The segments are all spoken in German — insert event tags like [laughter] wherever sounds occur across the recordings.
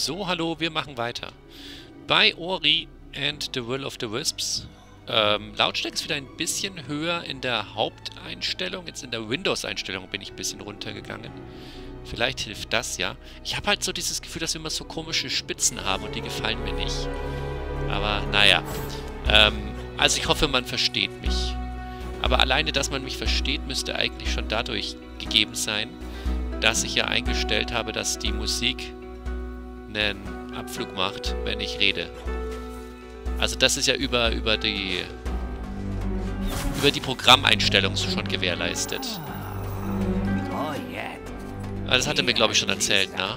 So, hallo, wir machen weiter. Bei Ori and the Will of the Wisps. Ähm, Lautstärke ist wieder ein bisschen höher in der Haupteinstellung. Jetzt in der Windows-Einstellung bin ich ein bisschen runtergegangen. Vielleicht hilft das ja. Ich habe halt so dieses Gefühl, dass wir immer so komische Spitzen haben und die gefallen mir nicht. Aber naja. Ähm, also ich hoffe, man versteht mich. Aber alleine, dass man mich versteht, müsste eigentlich schon dadurch gegeben sein, dass ich ja eingestellt habe, dass die Musik einen Abflug macht, wenn ich rede. Also das ist ja über, über die über die Programmeinstellung schon gewährleistet. Ah, das hat er mir, glaube ich, schon erzählt, ne?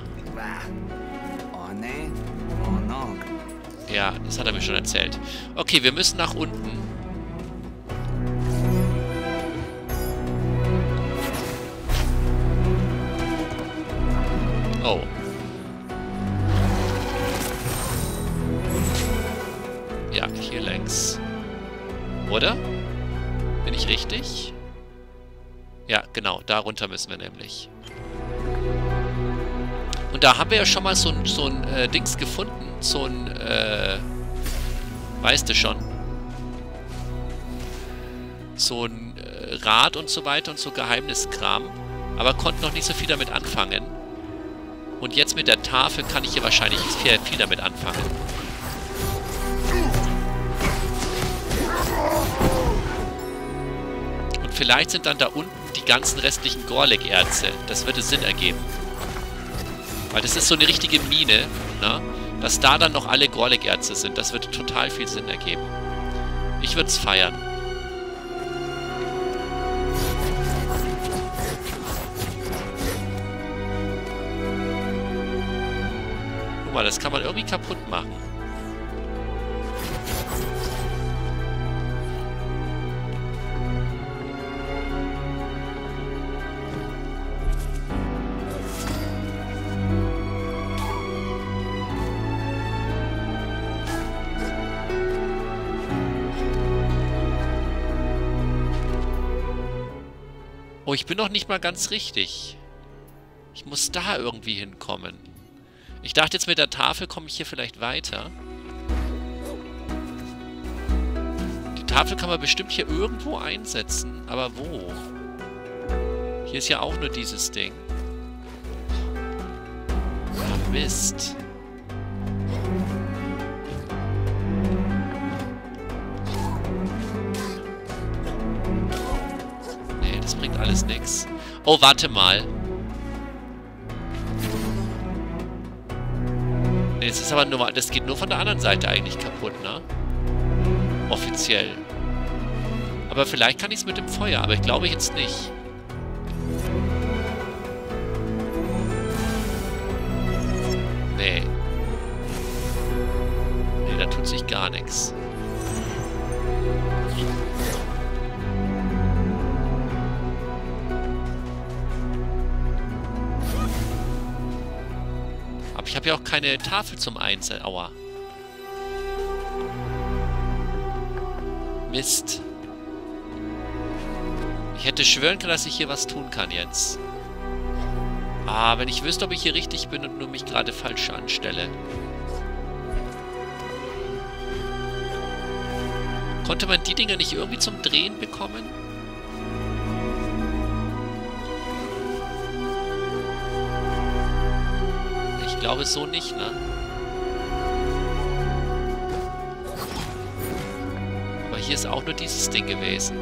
Ja, das hat er mir schon erzählt. Okay, wir müssen nach unten. Oder? Bin ich richtig? Ja, genau. Da runter müssen wir nämlich. Und da haben wir ja schon mal so ein, so ein äh, Dings gefunden. So ein, äh, weißt du schon. So ein äh, Rad und so weiter und so Geheimniskram. Aber konnten noch nicht so viel damit anfangen. Und jetzt mit der Tafel kann ich hier wahrscheinlich viel, viel damit anfangen. Und vielleicht sind dann da unten die ganzen restlichen Gorlek-Erze. Das würde Sinn ergeben. Weil das ist so eine richtige Mine, ne? Dass da dann noch alle Gorlek-Erze sind. Das würde total viel Sinn ergeben. Ich würde es feiern. Guck mal, das kann man irgendwie kaputt machen. Oh, ich bin noch nicht mal ganz richtig. Ich muss da irgendwie hinkommen. Ich dachte jetzt mit der Tafel komme ich hier vielleicht weiter. Die Tafel kann man bestimmt hier irgendwo einsetzen. Aber wo? Hier ist ja auch nur dieses Ding. Oh, Mist. Alles nix. Oh, warte mal. Nee, das ist aber nur... Das geht nur von der anderen Seite eigentlich kaputt, ne? Offiziell. Aber vielleicht kann ich es mit dem Feuer, aber ich glaube jetzt nicht. Nee. Nee, da tut sich gar nichts. Keine Tafel zum Einzeln. Aua. Mist. Ich hätte schwören können, dass ich hier was tun kann jetzt. Ah, wenn ich wüsste, ob ich hier richtig bin und nur mich gerade falsch anstelle. Konnte man die Dinger nicht irgendwie zum Drehen bekommen? Glaube so nicht, ne? Aber hier ist auch nur dieses Ding gewesen.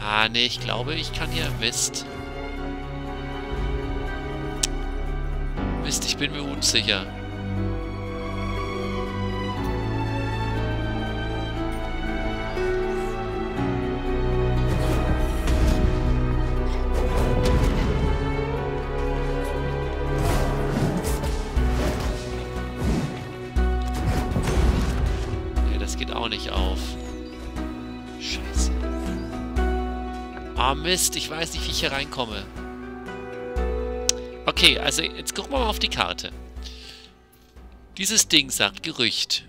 Ah, ne, ich glaube, ich kann hier... Mist. Mist, ich bin mir unsicher. Mist, ich weiß nicht, wie ich hier reinkomme. Okay, also jetzt gucken wir mal auf die Karte. Dieses Ding sagt Gerücht.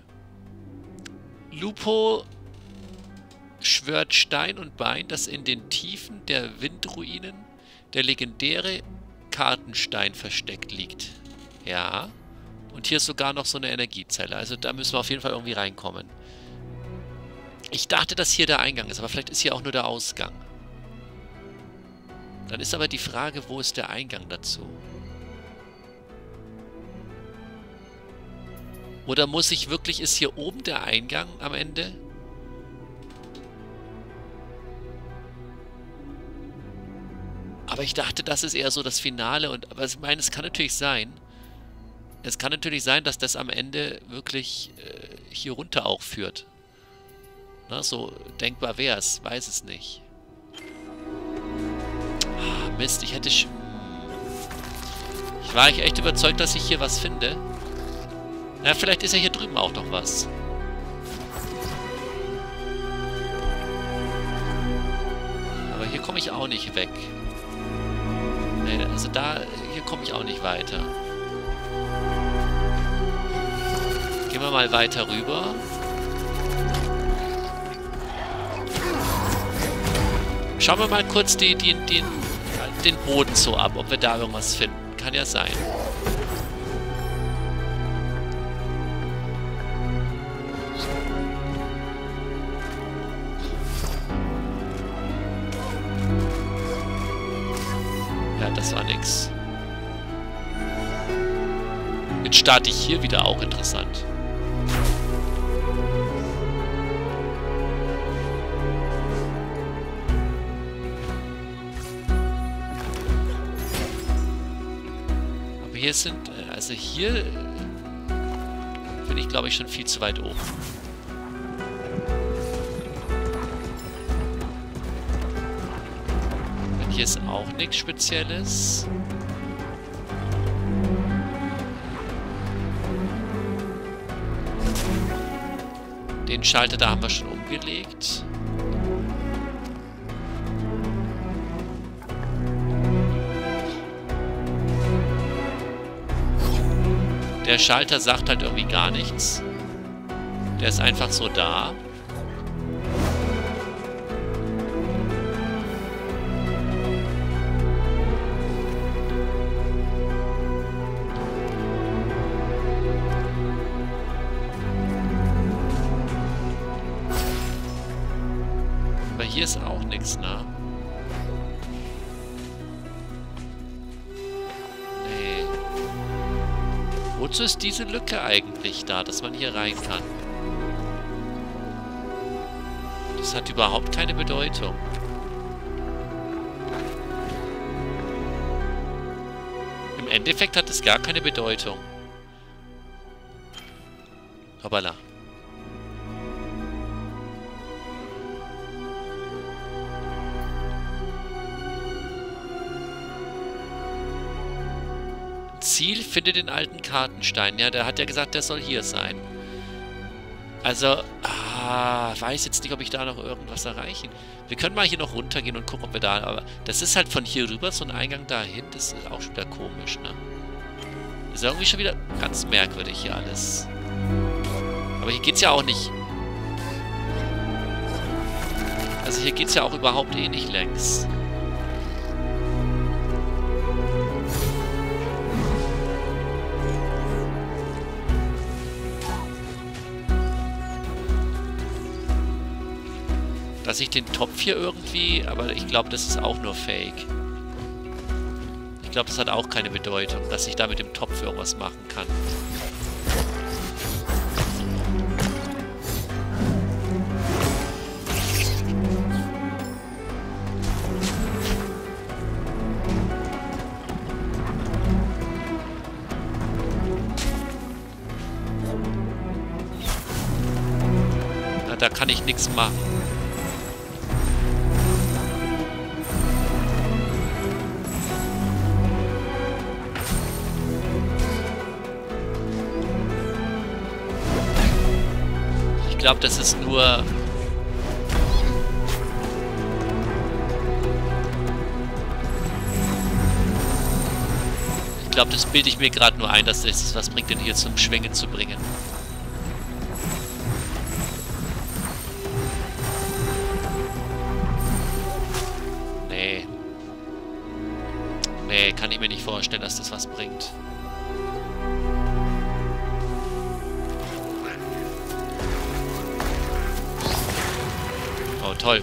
Lupo schwört Stein und Bein, dass in den Tiefen der Windruinen der legendäre Kartenstein versteckt liegt. Ja. Und hier ist sogar noch so eine Energiezelle. Also da müssen wir auf jeden Fall irgendwie reinkommen. Ich dachte, dass hier der Eingang ist, aber vielleicht ist hier auch nur der Ausgang. Dann ist aber die Frage, wo ist der Eingang dazu? Oder muss ich wirklich, ist hier oben der Eingang am Ende? Aber ich dachte, das ist eher so das Finale. Und, aber ich meine, es kann natürlich sein. Es kann natürlich sein, dass das am Ende wirklich äh, hier runter auch führt. Na, so denkbar wäre es. Weiß es nicht. Mist, ich hätte... Ich war eigentlich echt überzeugt, dass ich hier was finde. Na, vielleicht ist ja hier drüben auch noch was. Aber hier komme ich auch nicht weg. Nee, also da, hier komme ich auch nicht weiter. Gehen wir mal weiter rüber. Schauen wir mal kurz die, die, die, den Boden so ab, ob wir da irgendwas finden. Kann ja sein. das war nix. Jetzt starte ich hier wieder auch interessant. Hier sind, äh, also hier äh, bin ich glaube ich schon viel zu weit oben. Hier ist auch nichts Spezielles. Den Schalter da haben wir schon umgelegt. Der Schalter sagt halt irgendwie gar nichts. Der ist einfach so da. Ist diese Lücke eigentlich da, dass man hier rein kann? Das hat überhaupt keine Bedeutung. Im Endeffekt hat es gar keine Bedeutung. Hoppala. Ziel, finde den alten Kartenstein. Ja, der hat ja gesagt, der soll hier sein. Also, ah, weiß jetzt nicht, ob ich da noch irgendwas erreichen. Wir können mal hier noch runtergehen und gucken, ob wir da... Aber das ist halt von hier rüber so ein Eingang dahin. Das ist auch schon wieder komisch, ne? Ist irgendwie schon wieder ganz merkwürdig hier alles. Aber hier geht's ja auch nicht... Also hier geht's ja auch überhaupt eh nicht längs. Ich den Topf hier irgendwie... Aber ich glaube, das ist auch nur Fake. Ich glaube, das hat auch keine Bedeutung, dass ich da mit dem Topf irgendwas machen kann. Da kann ich nichts machen. glaube, das ist nur... Ich glaube, das bilde ich mir gerade nur ein, dass das was bringt, den hier zum Schwingen zu bringen. Nee. Nee, kann ich mir nicht vorstellen, dass das was bringt. Oh, toll.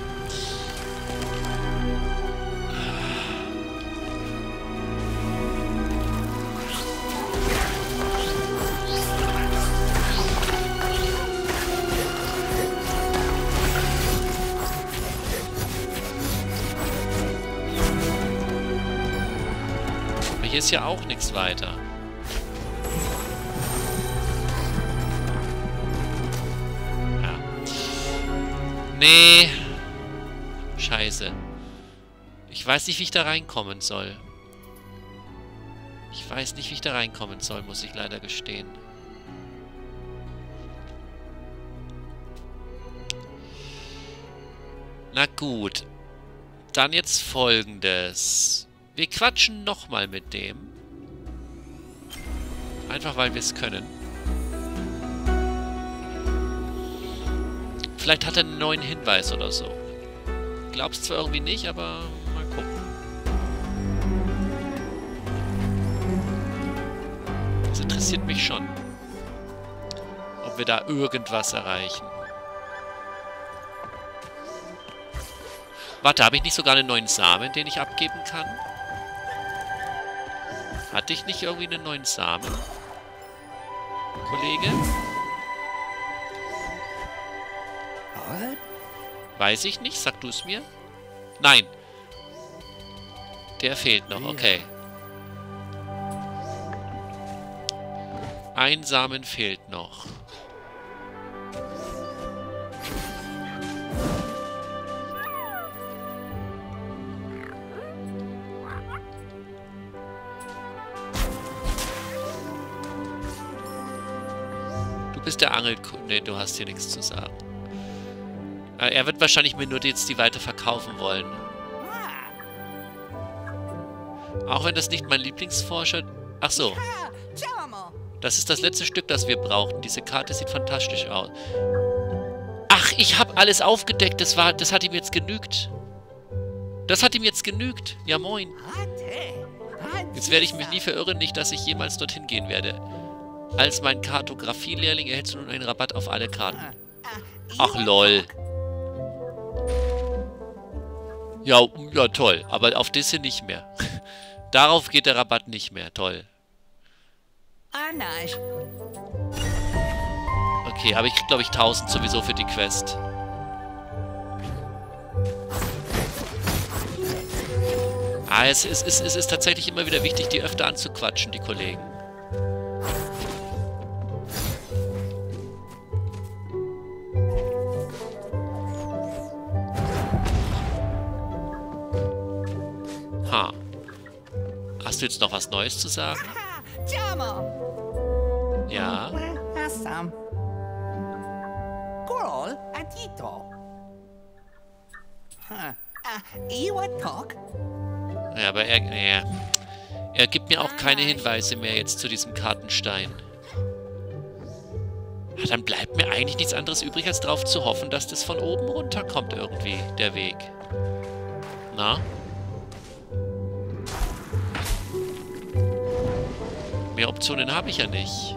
hier ist ja auch nichts weiter. Weiß nicht, wie ich da reinkommen soll. Ich weiß nicht, wie ich da reinkommen soll, muss ich leider gestehen. Na gut. Dann jetzt folgendes. Wir quatschen nochmal mit dem. Einfach, weil wir es können. Vielleicht hat er einen neuen Hinweis oder so. Glaubst zwar irgendwie nicht, aber Das interessiert mich schon. Ob wir da irgendwas erreichen. Warte, habe ich nicht sogar einen neuen Samen, den ich abgeben kann? Hatte ich nicht irgendwie einen neuen Samen? Kollege? Weiß ich nicht. Sag du es mir. Nein. Der fehlt noch. Okay. Ein Samen fehlt noch. bist der Angel... Ne, du hast hier nichts zu sagen. Äh, er wird wahrscheinlich mir nur jetzt die weiter verkaufen wollen. Auch wenn das nicht mein Lieblingsforscher... Ach so. Das ist das letzte Stück, das wir brauchen. Diese Karte sieht fantastisch aus. Ach, ich habe alles aufgedeckt. Das, war, das hat ihm jetzt genügt. Das hat ihm jetzt genügt. Ja, moin. Jetzt werde ich mich nie verirren, nicht, dass ich jemals dorthin gehen werde. Als mein Kartografielehrling erhältst du nun einen Rabatt auf alle Karten. Ach lol. Ja, ja toll. Aber auf diese nicht mehr. [laughs] Darauf geht der Rabatt nicht mehr. Toll. Okay, aber ich glaube ich 1000 sowieso für die Quest. Ah, es ist, es, es ist tatsächlich immer wieder wichtig, die öfter anzuquatschen, die Kollegen. Hast du jetzt noch was Neues zu sagen? Ja. Ja, aber er, er, er gibt mir auch keine Hinweise mehr jetzt zu diesem Kartenstein. Dann bleibt mir eigentlich nichts anderes übrig, als darauf zu hoffen, dass das von oben runterkommt irgendwie, der Weg. Na? Optionen habe ich ja nicht.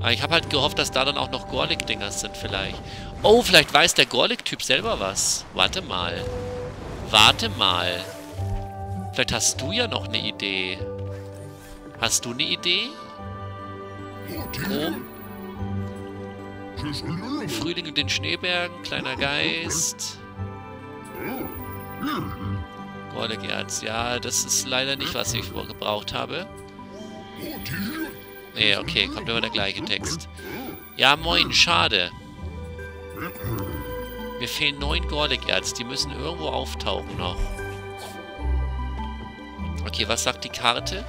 Aber ich habe halt gehofft, dass da dann auch noch Gorlik-Dinger sind vielleicht. Oh, vielleicht weiß der Gorlik-Typ selber was. Warte mal. Warte mal. Vielleicht hast du ja noch eine Idee. Hast du eine Idee? Wo, Frühling in den Schneebergen, kleiner Geist. Gordegerz, ja, das ist leider nicht, was ich gebraucht habe. Nee, okay, kommt immer der gleiche Text. Ja, moin, schade. Mir fehlen neun Gordegerz, die müssen irgendwo auftauchen noch. Okay, was sagt die Karte?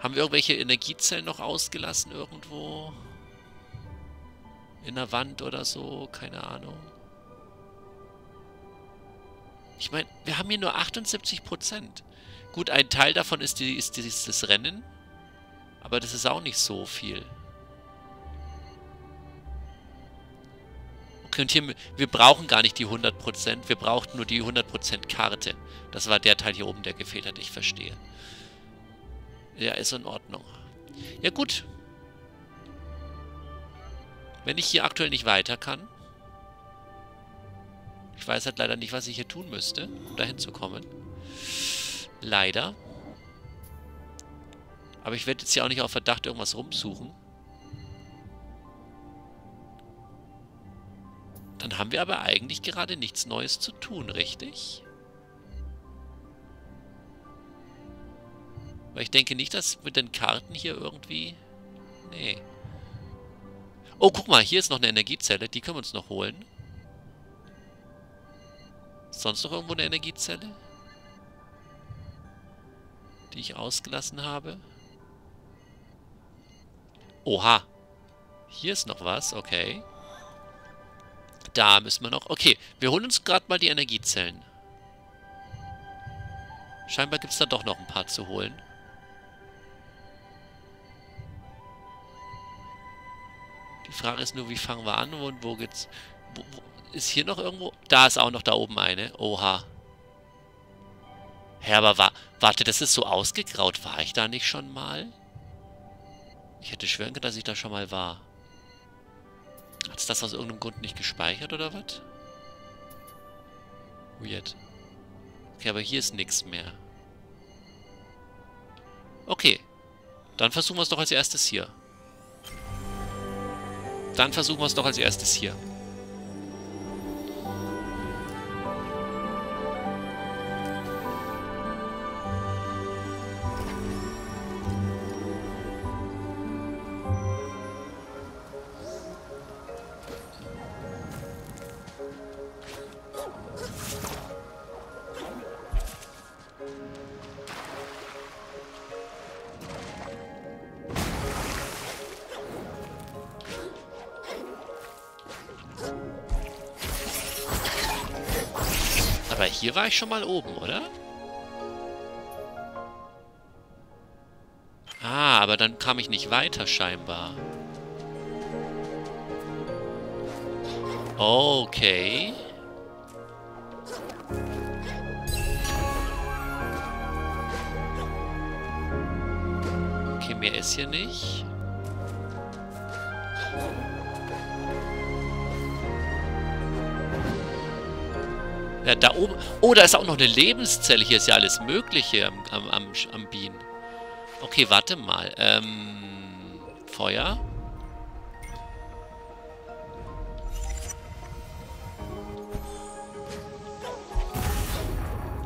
Haben wir irgendwelche Energiezellen noch ausgelassen irgendwo? In der Wand oder so, keine Ahnung. Ich meine, wir haben hier nur 78%. Gut, ein Teil davon ist, die, ist, ist das Rennen. Aber das ist auch nicht so viel. Okay, und hier, wir brauchen gar nicht die 100%, wir brauchten nur die 100% Karte. Das war der Teil hier oben, der gefehlt hat, ich verstehe. Ja, ist in Ordnung. Ja gut. Wenn ich hier aktuell nicht weiter kann. Ich weiß halt leider nicht, was ich hier tun müsste, um dahin zu kommen. Leider. Aber ich werde jetzt hier auch nicht auf Verdacht irgendwas rumsuchen. Dann haben wir aber eigentlich gerade nichts Neues zu tun, richtig? Weil ich denke nicht, dass mit den Karten hier irgendwie... Nee. Oh, guck mal, hier ist noch eine Energiezelle. Die können wir uns noch holen. Sonst noch irgendwo eine Energiezelle? Die ich ausgelassen habe? Oha. Hier ist noch was, okay. Da müssen wir noch... Okay, wir holen uns gerade mal die Energiezellen. Scheinbar gibt es da doch noch ein paar zu holen. Die Frage ist nur, wie fangen wir an und wo geht's... Wo, wo, ist hier noch irgendwo... Da ist auch noch da oben eine. Oha. Hä, aber wa warte, das ist so ausgegraut. War ich da nicht schon mal? Ich hätte schwören können, dass ich da schon mal war. Hat es das aus irgendeinem Grund nicht gespeichert oder was? Weird. Okay, aber hier ist nichts mehr. Okay. Dann versuchen wir es doch als erstes hier. Dann versuchen wir es doch als erstes hier. Ich schon mal oben, oder? Ah, aber dann kam ich nicht weiter scheinbar. Okay. Okay, mehr ist hier nicht. Ja, da oben. Oh, da ist auch noch eine Lebenszelle. Hier ist ja alles Mögliche am, am, am, am Bienen. Okay, warte mal. Ähm, Feuer.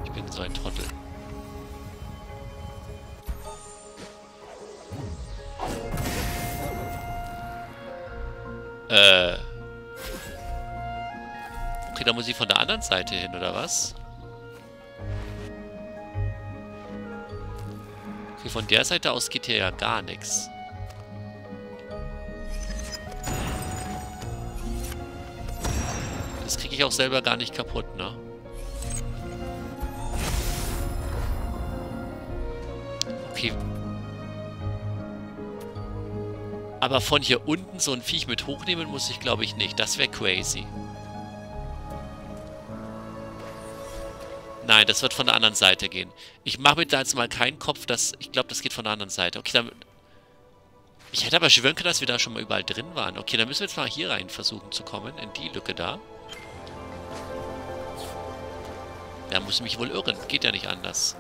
Ich bin so ein Trottel. Äh. Okay, da muss ich von der anderen Seite hin, oder was? Okay, von der Seite aus geht hier ja gar nichts. Das kriege ich auch selber gar nicht kaputt, ne? Okay. Aber von hier unten so ein Viech mit hochnehmen muss ich, glaube ich, nicht. Das wäre crazy. Nein, das wird von der anderen Seite gehen. Ich mache mir da jetzt mal keinen Kopf, dass... Ich glaube, das geht von der anderen Seite. Okay, dann... Ich hätte aber schwören können, dass wir da schon mal überall drin waren. Okay, dann müssen wir jetzt mal hier rein versuchen zu kommen. In die Lücke da. Ja, muss mich wohl irren. Geht ja nicht anders.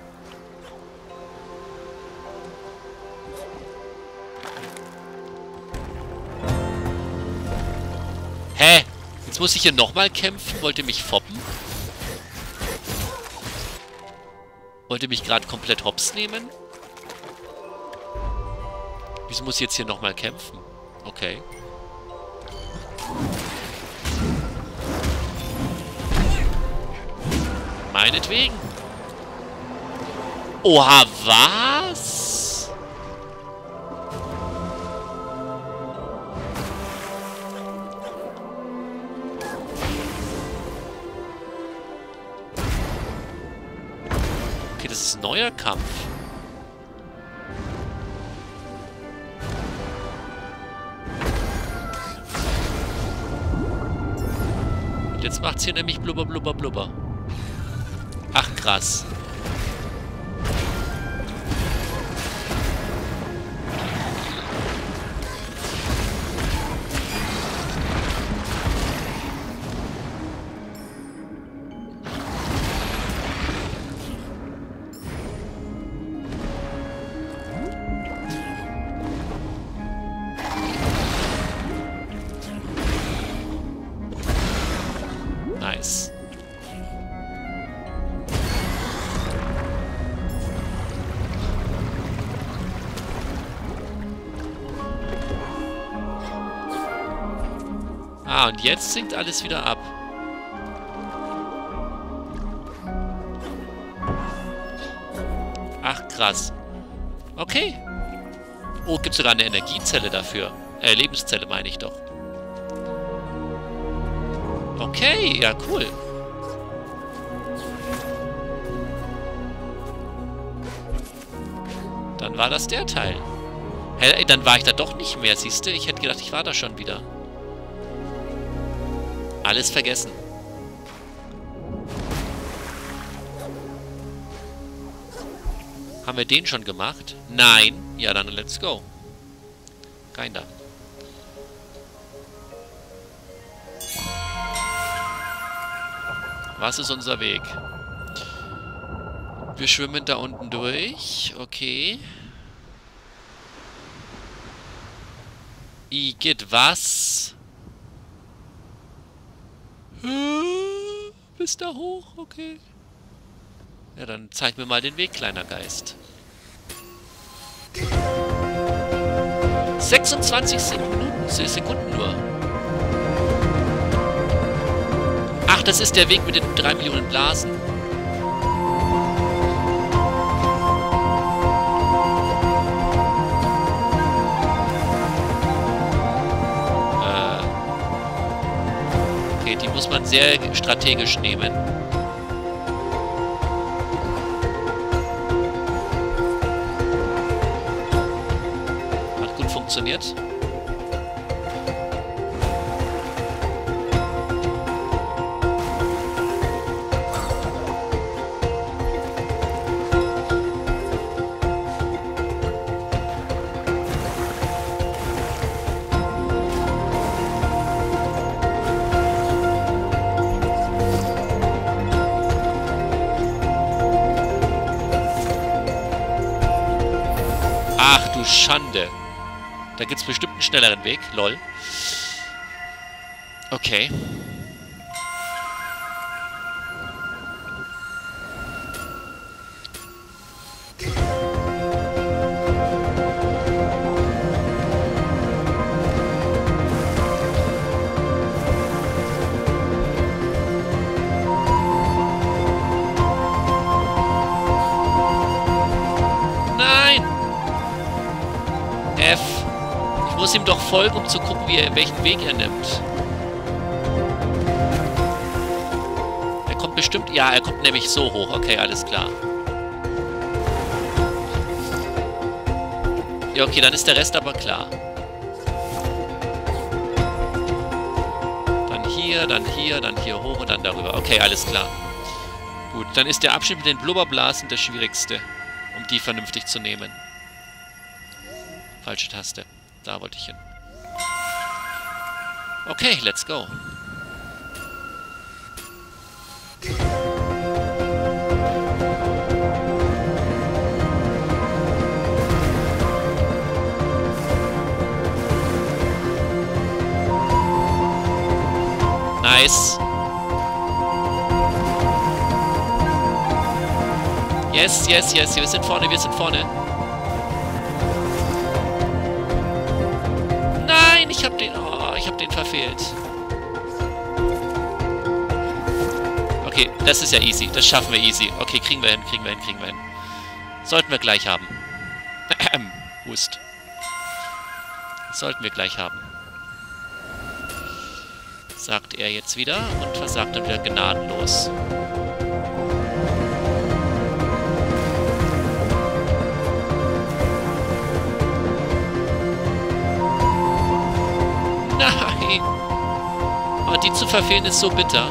Hä? Jetzt muss ich hier nochmal kämpfen? Wollt ihr mich foppen? Wollt ihr mich gerade komplett hops nehmen? Wieso muss ich jetzt hier nochmal kämpfen? Okay. Meinetwegen. Oha, was? Okay, das ist ein neuer Kampf. Und jetzt macht's hier nämlich blubber, blubber, blubber. Ach, krass. Jetzt sinkt alles wieder ab. Ach, krass. Okay. Oh, gibt sogar eine Energiezelle dafür. Äh, Lebenszelle meine ich doch. Okay, ja, cool. Dann war das der Teil. Hä, ey, dann war ich da doch nicht mehr, siehst du? Ich hätte gedacht, ich war da schon wieder. Alles vergessen. Haben wir den schon gemacht? Nein. Ja, dann let's go. Rein da. Was ist unser Weg? Wir schwimmen da unten durch. Okay. Igitt, was? Bis da hoch? Okay. Ja, dann zeig mir mal den Weg, kleiner Geist. 26 Sekunden, Sekunden nur. Ach, das ist der Weg mit den 3 Millionen Blasen. Muss man sehr strategisch nehmen. Hat gut funktioniert. Schnelleren Weg. Lol. Okay. Muss ihm doch folgen, um zu gucken, wie er, welchen Weg er nimmt. Er kommt bestimmt... Ja, er kommt nämlich so hoch. Okay, alles klar. Ja, okay, dann ist der Rest aber klar. Dann hier, dann hier, dann hier hoch und dann darüber. Okay, alles klar. Gut, dann ist der Abschnitt mit den Blubberblasen das schwierigste, um die vernünftig zu nehmen. Falsche Taste. Da wollte ich hin. Okay, let's go. Nice. Yes, yes, yes. Wir sind vorne, wir sind vorne. Verfehlt. Okay, das ist ja easy. Das schaffen wir easy. Okay, kriegen wir hin, kriegen wir hin, kriegen wir hin. Sollten wir gleich haben. [clears throat] Hust. Sollten wir gleich haben. Sagt er jetzt wieder und versagt dann wieder gnadenlos. Verfehlen ist so bitter.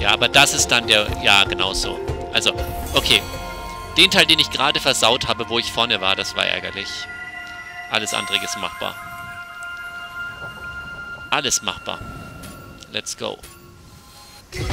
Ja, aber das ist dann der... Ja, genau so. Also, okay. Den Teil, den ich gerade versaut habe, wo ich vorne war, das war ärgerlich. Alles andere ist machbar. Alles machbar. Let's go. Nice.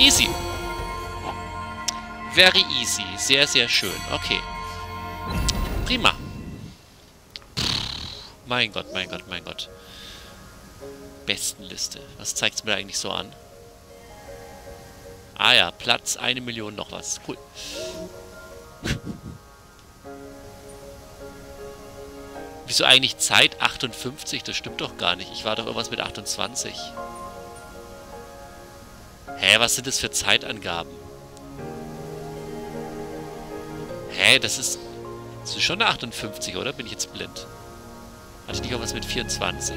Easy. Very. Sehr, sehr schön. Okay. Prima. Mein Gott, mein Gott, mein Gott. Bestenliste. Was zeigt es mir eigentlich so an? Ah ja, Platz, eine Million noch was. Cool. [laughs] Wieso eigentlich Zeit 58? Das stimmt doch gar nicht. Ich war doch irgendwas mit 28. Hä, was sind das für Zeitangaben? Hä, das ist... Das ist schon eine 58, oder? Bin ich jetzt blind? Hatte ich nicht auch was mit 24?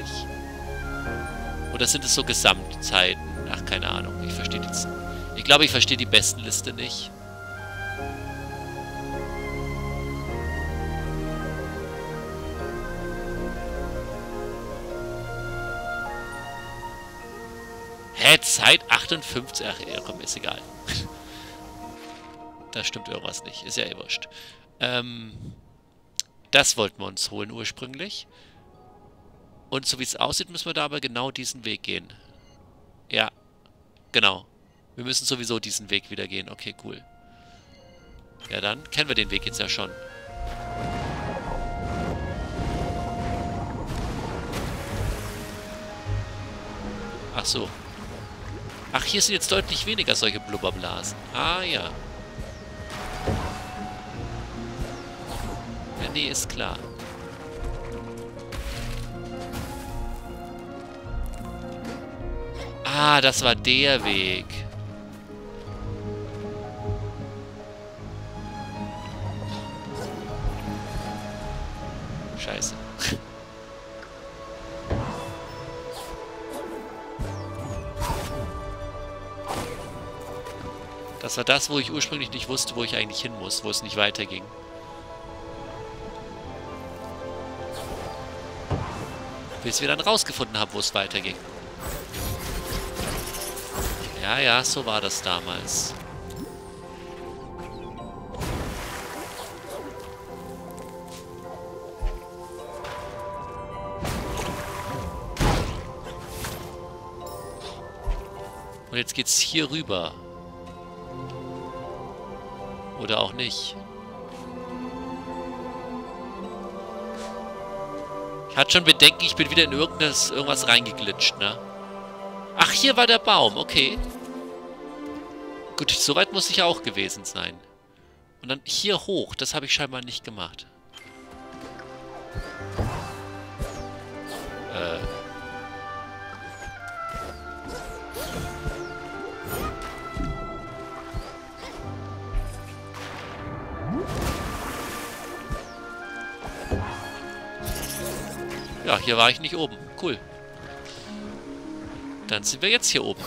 Oder sind es so Gesamtzeiten? Ach, keine Ahnung. Ich verstehe die... Ich glaube, ich verstehe die Bestenliste nicht. Hä, Zeit 58? Ach, komm, ist egal. Da stimmt irgendwas nicht. Ist ja eh wurscht. Ähm, das wollten wir uns holen ursprünglich. Und so wie es aussieht, müssen wir da aber genau diesen Weg gehen. Ja, genau. Wir müssen sowieso diesen Weg wieder gehen. Okay, cool. Ja, dann kennen wir den Weg jetzt ja schon. Ach so. Ach, hier sind jetzt deutlich weniger solche Blubberblasen. Ah, ja. Nee, ist klar. Ah, das war der Weg. Scheiße. Das war das, wo ich ursprünglich nicht wusste, wo ich eigentlich hin muss, wo es nicht weiterging. Bis wir dann rausgefunden haben, wo es weiterging. Ja, ja, so war das damals. Und jetzt geht's hier rüber. Oder auch nicht. Ich hatte schon Bedenken, ich bin wieder in irgendwas, irgendwas reingeglitscht, ne? Ach, hier war der Baum, okay. Gut, soweit muss ich auch gewesen sein. Und dann hier hoch, das habe ich scheinbar nicht gemacht. Ja, hier war ich nicht oben. Cool. Dann sind wir jetzt hier oben.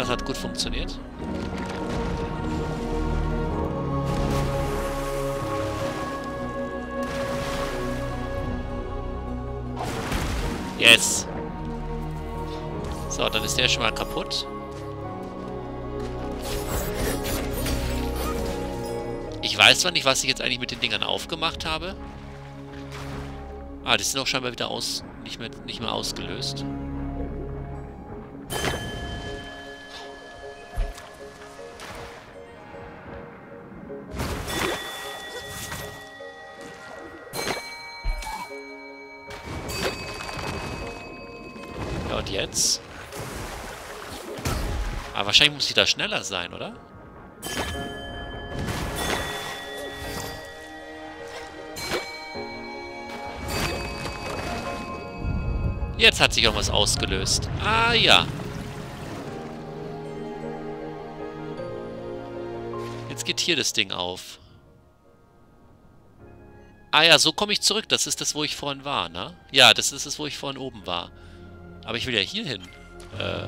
Das hat gut funktioniert. Yes! So, dann ist der schon mal kaputt. Ich weiß zwar nicht, was ich jetzt eigentlich mit den Dingern aufgemacht habe. Ah, die sind auch scheinbar wieder aus, nicht mehr, nicht mehr ausgelöst. Jetzt? Aber wahrscheinlich muss ich da schneller sein, oder? Jetzt hat sich irgendwas ausgelöst. Ah, ja. Jetzt geht hier das Ding auf. Ah ja, so komme ich zurück. Das ist das, wo ich vorhin war, ne? Ja, das ist es, wo ich vorhin oben war. Aber ich will ja hier hin. Äh...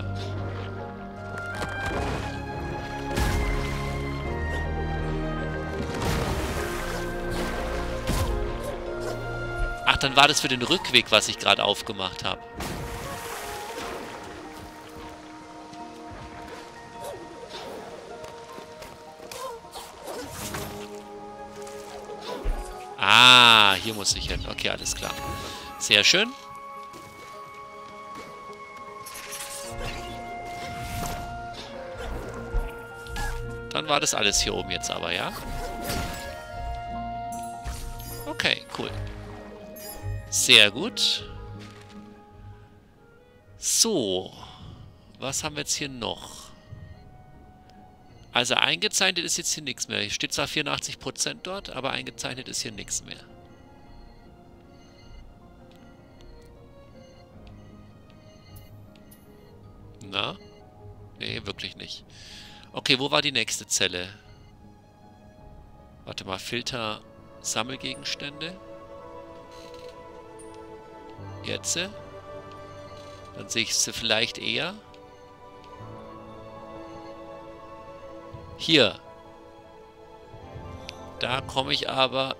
Ach, dann war das für den Rückweg, was ich gerade aufgemacht habe. Ah, hier muss ich hin. Okay, alles klar. Sehr schön. War das alles hier oben jetzt aber, ja? Okay, cool. Sehr gut. So. Was haben wir jetzt hier noch? Also eingezeichnet ist jetzt hier nichts mehr. Hier steht zwar 84% dort, aber eingezeichnet ist hier nichts mehr. Na? Nee, wirklich nicht. Okay, wo war die nächste Zelle? Warte mal, Filter Sammelgegenstände. Jetzt. Dann sehe ich sie vielleicht eher. Hier. Da komme ich aber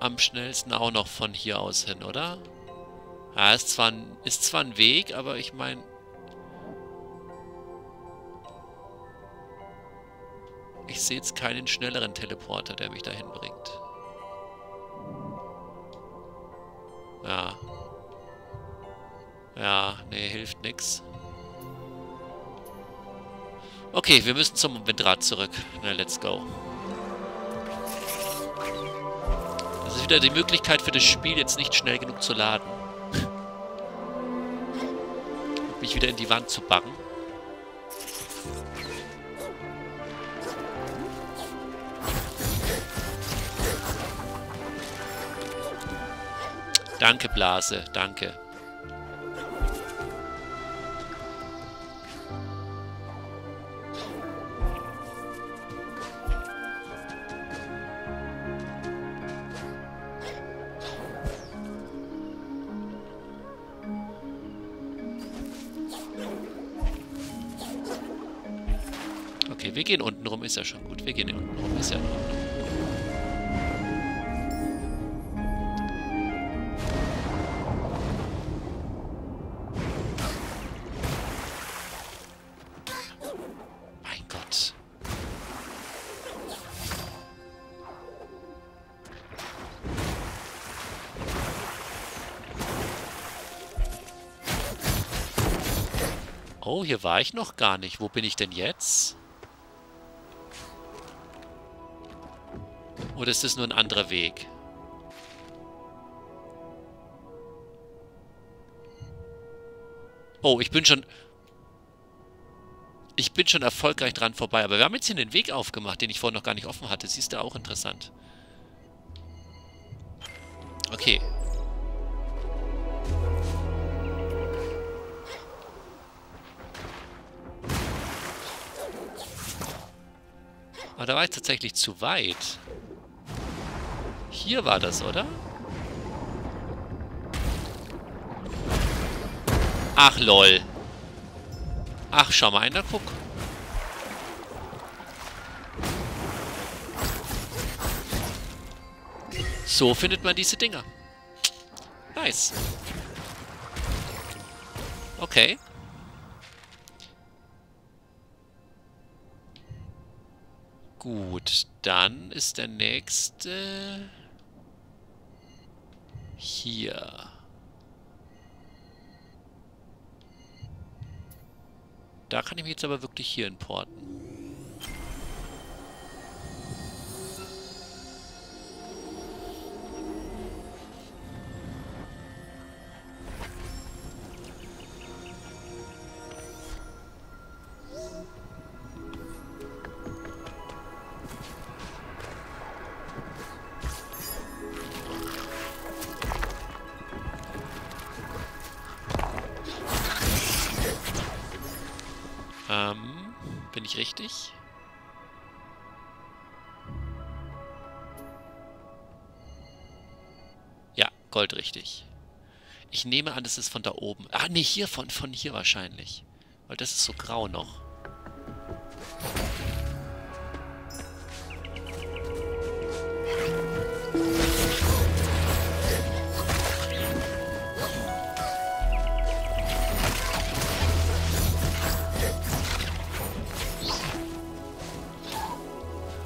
am schnellsten auch noch von hier aus hin, oder? Ja, ist zwar ein, ist zwar ein Weg, aber ich meine... Ich sehe jetzt keinen schnelleren Teleporter, der mich dahin bringt. Ja. Ja, nee, hilft nix. Okay, wir müssen zum Windrad zurück. Na, let's go. Das ist wieder die Möglichkeit für das Spiel, jetzt nicht schnell genug zu laden. [laughs] Mich wieder in die Wand zu baggen. Danke, Blase. Danke. Hier war ich noch gar nicht. Wo bin ich denn jetzt? Oder ist das nur ein anderer Weg? Oh, ich bin schon... Ich bin schon erfolgreich dran vorbei. Aber wir haben jetzt hier den Weg aufgemacht, den ich vorhin noch gar nicht offen hatte. Siehst du, auch interessant. Okay. Aber da war ich tatsächlich zu weit. Hier war das, oder? Ach, lol. Ach, schau mal einer, guck. So findet man diese Dinger. Nice. Okay. Gut, dann ist der nächste hier. Da kann ich mich jetzt aber wirklich hier importen. Das ist von da oben. Ah, nee, hier von, von hier wahrscheinlich. Weil das ist so grau noch.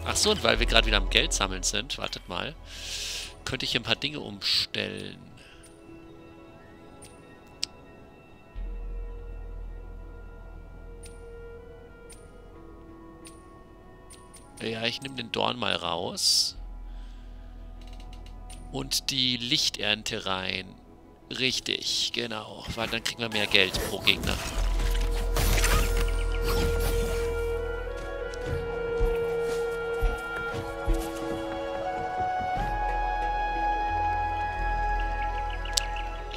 Achso, und weil wir gerade wieder am Geld sammeln sind, wartet mal, könnte ich hier ein paar Dinge umstellen. Ja, ich nehme den Dorn mal raus. Und die Lichternte rein. Richtig, genau. Weil dann kriegen wir mehr Geld pro Gegner.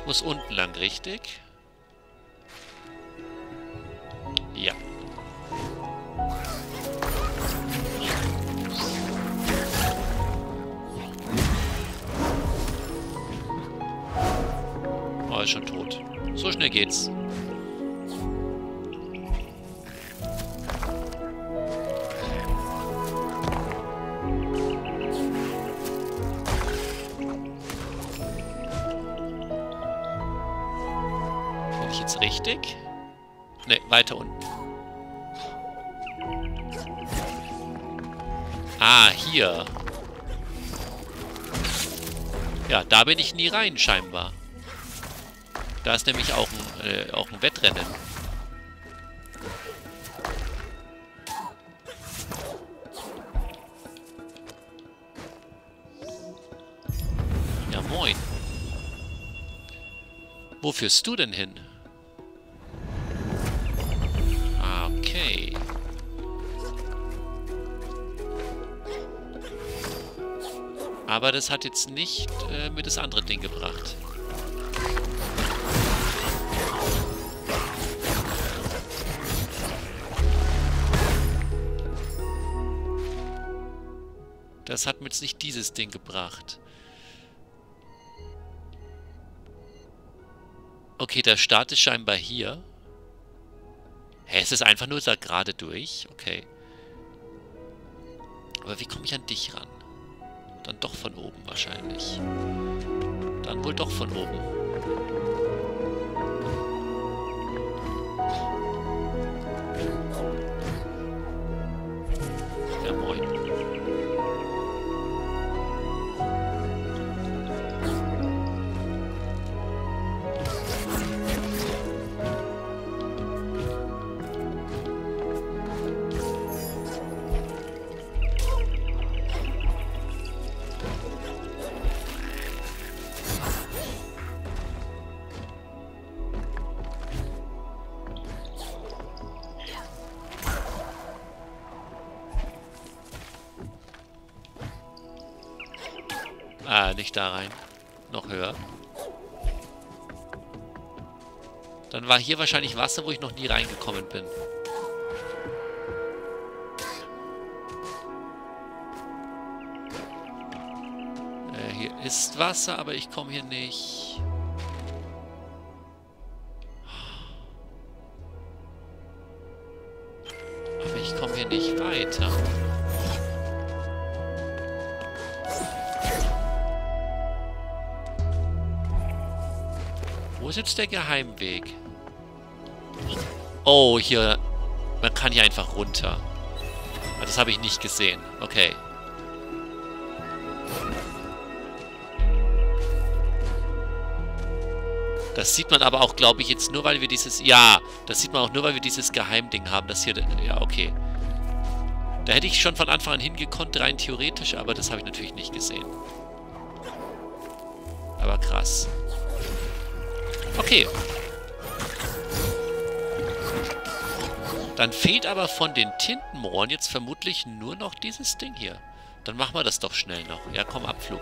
muss unten lang, richtig? Ja. Schon tot. So schnell geht's. richtig? Ne, weiter unten. Ah, hier. Ja, da bin ich nie rein, scheinbar. Da ist nämlich auch ein, äh, auch ein Wettrennen. Ja, moin. Wo führst du denn hin? Aber das hat jetzt nicht äh, mir das andere Ding gebracht. Das hat mir jetzt nicht dieses Ding gebracht. Okay, der Start ist scheinbar hier. Hä, es ist einfach nur da gerade durch? Okay. Aber wie komme ich an dich ran? Dann doch von oben wahrscheinlich. Dann wohl doch von oben. War hier wahrscheinlich Wasser, wo ich noch nie reingekommen bin. Äh, hier ist Wasser, aber ich komme hier nicht. Aber ich komme hier nicht weiter. Wo ist jetzt der Geheimweg? Oh, hier... Man kann hier einfach runter. Ah, das habe ich nicht gesehen. Okay. Das sieht man aber auch, glaube ich, jetzt nur, weil wir dieses... Ja, das sieht man auch nur, weil wir dieses Geheimding haben. Das hier... Ja, okay. Da hätte ich schon von Anfang an hingekonnt, rein theoretisch, aber das habe ich natürlich nicht gesehen. Aber krass. Okay. Dann fehlt aber von den Tintenmohren jetzt vermutlich nur noch dieses Ding hier. Dann machen wir das doch schnell noch. Ja, komm, Abflug.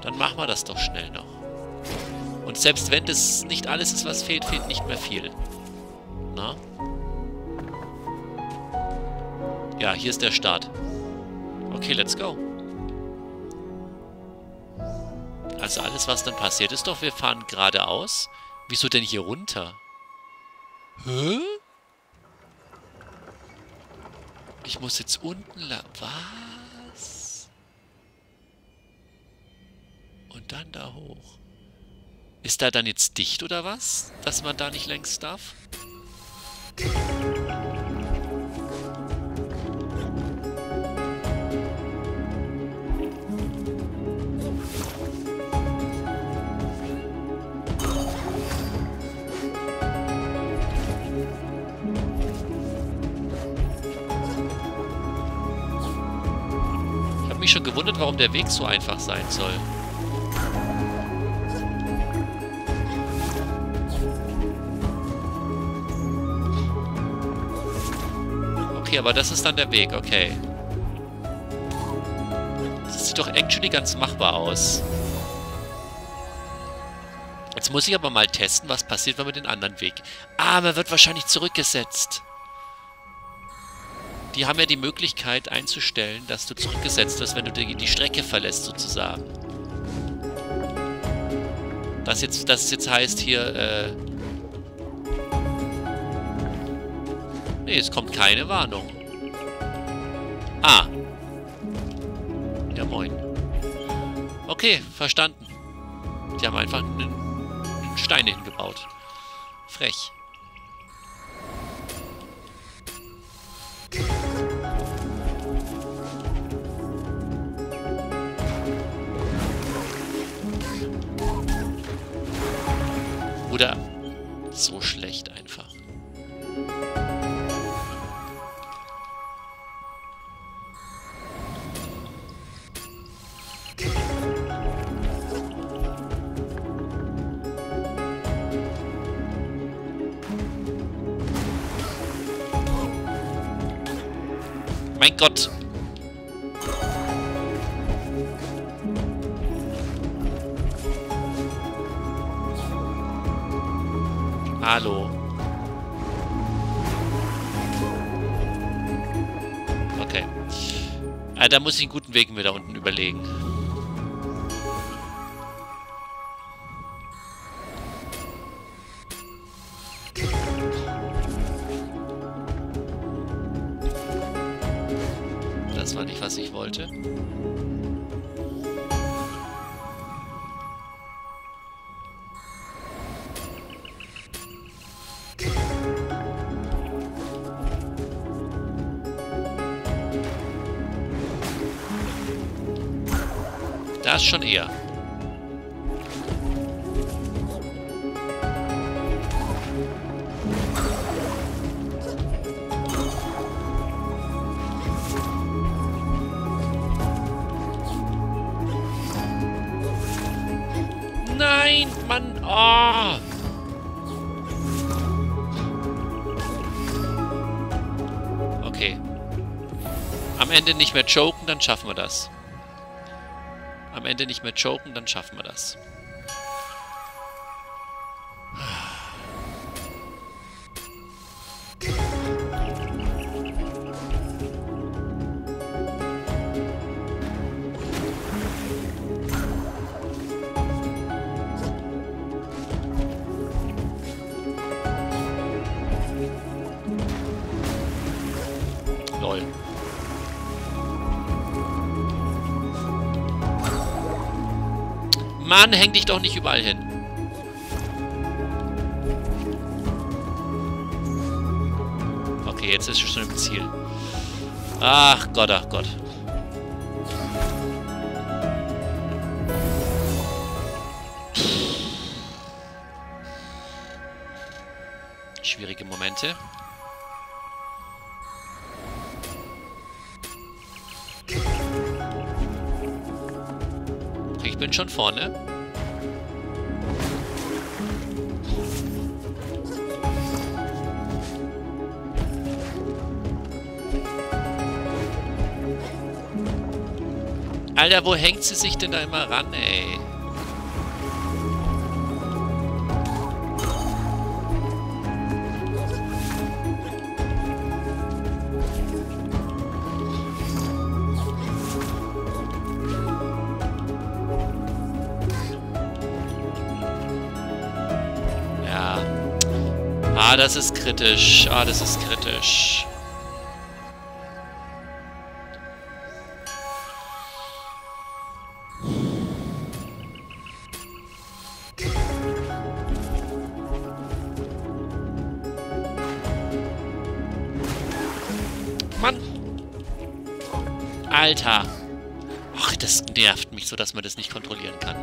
Dann machen wir das doch schnell noch. Und selbst wenn das nicht alles ist, was fehlt, fehlt nicht mehr viel. Na? Ja, hier ist der Start. Okay, let's go. Also alles, was dann passiert ist doch, wir fahren geradeaus. Wieso denn hier runter? Hä? Ich muss jetzt unten lang... Was? Und dann da hoch. Ist da dann jetzt dicht oder was? Dass man da nicht längs darf? Schon gewundert, warum der Weg so einfach sein soll. Okay, aber das ist dann der Weg, okay. Das sieht doch actually ganz machbar aus. Jetzt muss ich aber mal testen, was passiert, wenn man den anderen Weg... Ah, man wird wahrscheinlich zurückgesetzt die haben ja die Möglichkeit einzustellen, dass du zurückgesetzt wirst, wenn du die, die Strecke verlässt, sozusagen. Das jetzt, das jetzt heißt hier, äh... Nee, es kommt keine Warnung. Ah. Ja, moin. Okay, verstanden. Die haben einfach einen, Stein hingebaut. Frech. So schlecht einfach. Mein Gott. Da muss ich einen guten Weg mir da unten überlegen. Dann schaffen wir das am Ende nicht mehr choken, dann schaffen wir das. Mann, häng dich doch nicht überall hin. Okay, jetzt ist schon im Ziel. Ach Gott, ach Gott. Schwierige Momente. Ich bin schon vorne. Alter, wo hängt sie sich denn da immer ran, ey? Ja. Ah, das ist kritisch. Ah, das ist kritisch. Mann! Alter! Ach, das nervt mich so, dass man das nicht kontrollieren kann.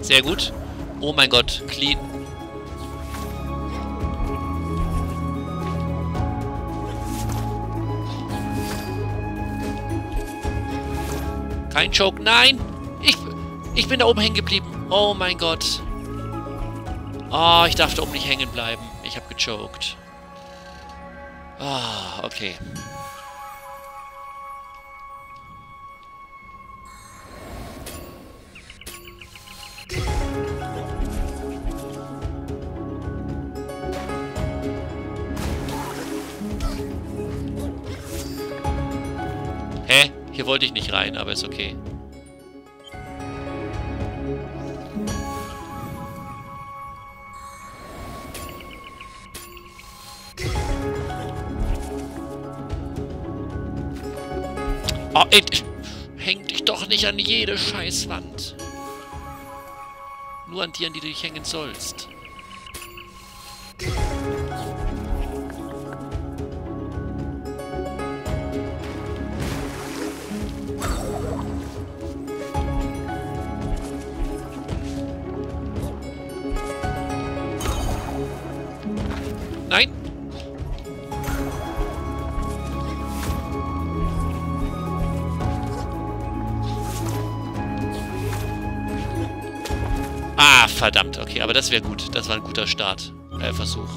Sehr gut. Oh mein Gott, clean. Kein Choke. Nein! Ich, ich bin da oben hängen geblieben. Oh mein Gott. Oh, ich darf da oben nicht hängen bleiben. Ich habe gechoked. Ah, okay. Wollte ich nicht rein, aber ist okay. Oh, ey, häng dich doch nicht an jede Scheißwand. Nur an die, an die du dich hängen sollst. Verdammt. Okay, aber das wäre gut. Das war ein guter Start. Äh, Versuch.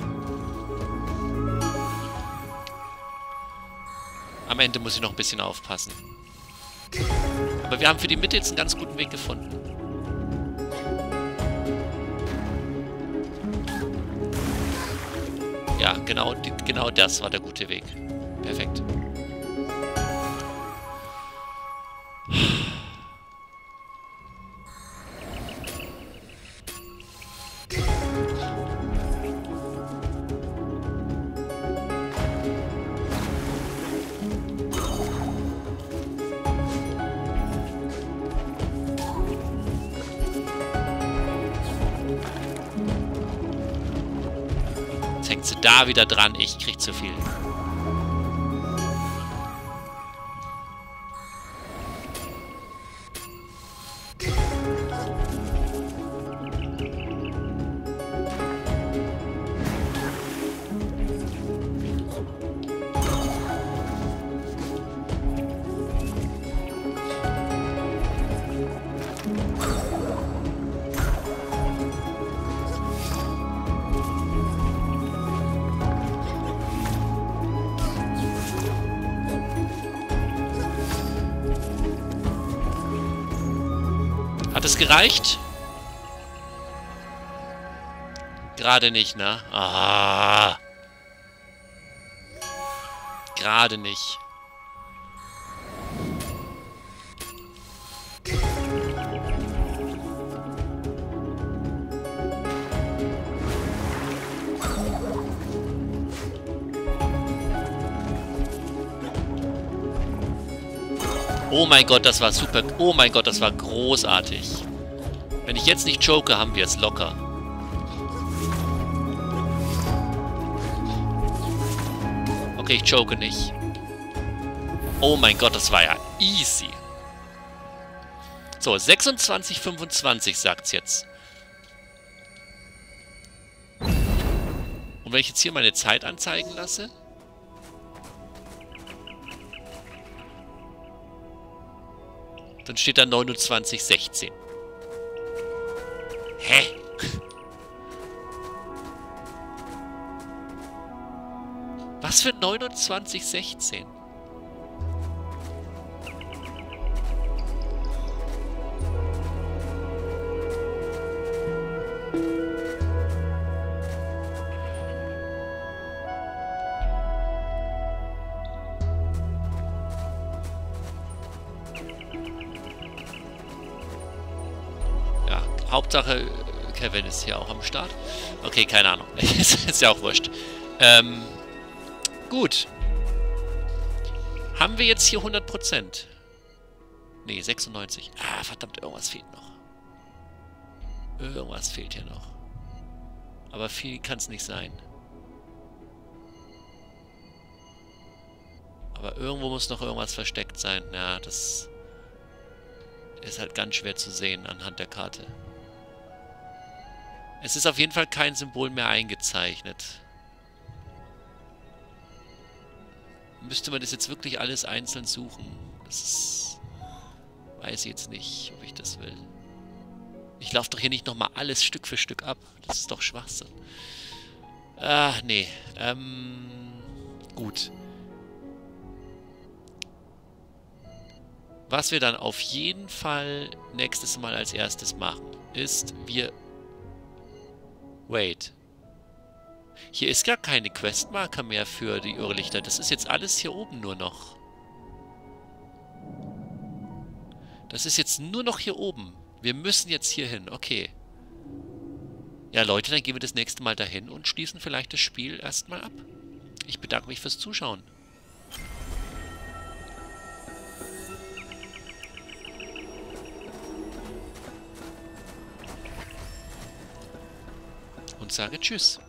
Am Ende muss ich noch ein bisschen aufpassen. Aber wir haben für die Mitte jetzt einen ganz guten Weg gefunden. Ja, genau, genau das war der gute Weg. Perfekt. Wieder dran. Ich krieg zu viel. Es gereicht? Gerade nicht, ne? Ah. Gerade nicht. Oh mein Gott, das war super. Oh mein Gott, das war großartig. Wenn ich jetzt nicht joke, haben wir es locker. Okay, ich joke nicht. Oh mein Gott, das war ja easy. So, 26, 25 sagt's jetzt. Und wenn ich jetzt hier meine Zeit anzeigen lasse... Dann steht da 29,16. Hä? Was für 29,16? Hauptsache, Kevin ist hier auch am Start. Okay, keine Ahnung. [laughs] ist ja auch wurscht. Ähm, gut. Haben wir jetzt hier 100%? Ne, 96. Ah, verdammt, irgendwas fehlt noch. Irgendwas fehlt hier noch. Aber viel kann es nicht sein. Aber irgendwo muss noch irgendwas versteckt sein. Ja, das ist halt ganz schwer zu sehen anhand der Karte. Es ist auf jeden Fall kein Symbol mehr eingezeichnet. Müsste man das jetzt wirklich alles einzeln suchen? Das ist... Weiß ich jetzt nicht, ob ich das will. Ich laufe doch hier nicht nochmal alles Stück für Stück ab. Das ist doch Schwachsinn. Ah, nee. Ähm... Gut. Was wir dann auf jeden Fall nächstes Mal als erstes machen, ist, wir Wait. Hier ist gar keine Questmarker mehr für die Irrlichter. Das ist jetzt alles hier oben nur noch. Das ist jetzt nur noch hier oben. Wir müssen jetzt hier hin. Okay. Ja, Leute, dann gehen wir das nächste Mal dahin und schließen vielleicht das Spiel erstmal ab. Ich bedanke mich fürs Zuschauen. Und sage Tschüss.